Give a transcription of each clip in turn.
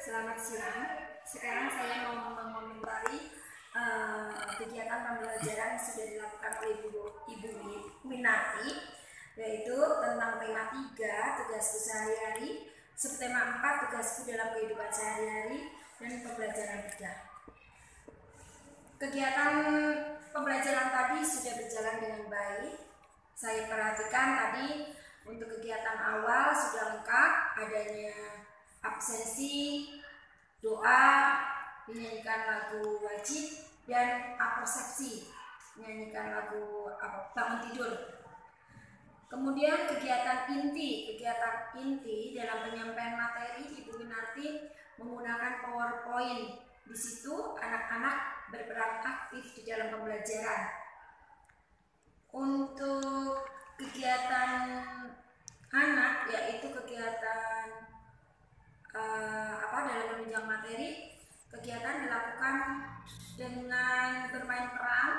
Selamat siang. Sekarang saya mau mengomentari uh, kegiatan pembelajaran yang sudah dilakukan oleh Ibu, Ibu Winati, yaitu tentang tema 3, tugasku sehari-hari, subtema 4, tugasku dalam kehidupan sehari-hari, dan pembelajaran 3. Kegiatan pembelajaran tadi sudah berjalan dengan baik. Saya perhatikan tadi untuk kegiatan awal sudah lengkap, adanya absensi, doa, menyanyikan lagu wajib, dan apersepsi, menyanyikan lagu apa, bangun tidur. Kemudian kegiatan inti, kegiatan inti dalam penyampaian materi Ibu Winarti menggunakan PowerPoint. Di situ anak-anak berperan aktif di dalam pembelajaran. Untuk kegiatan anak yaitu kegiatan menunjang materi kegiatan dilakukan dengan bermain peran.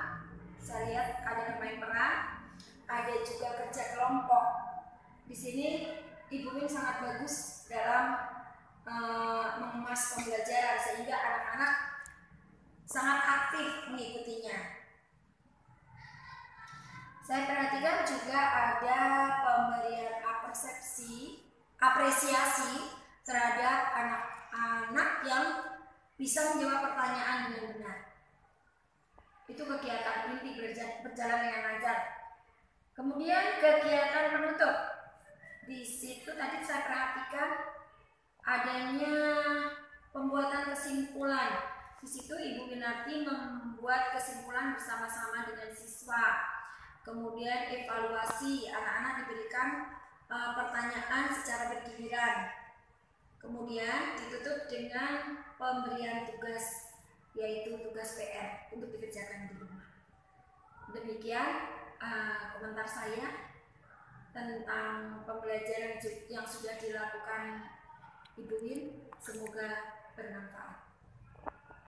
Saya lihat ada bermain peran ada juga kerja kelompok. Di sini ibu Min sangat bagus dalam uh, mengemas pembelajaran sehingga anak-anak sangat aktif mengikutinya. Saya perhatikan juga ada anak-anak yang bisa menjawab pertanyaan dengan benar. Itu kegiatan inti berjalan dengan lancar. Kemudian kegiatan penutup. Di situ tadi saya perhatikan adanya pembuatan kesimpulan. Di situ Ibu Winarti membuat kesimpulan bersama-sama dengan siswa. Kemudian evaluasi anak-anak diberikan uh, pertanyaan secara bergiliran Kemudian ditutup dengan pemberian tugas yaitu tugas PR untuk dikerjakan di rumah. Demikian uh, komentar saya tentang pembelajaran yang sudah dilakukan Ibu Win. Semoga bermanfaat.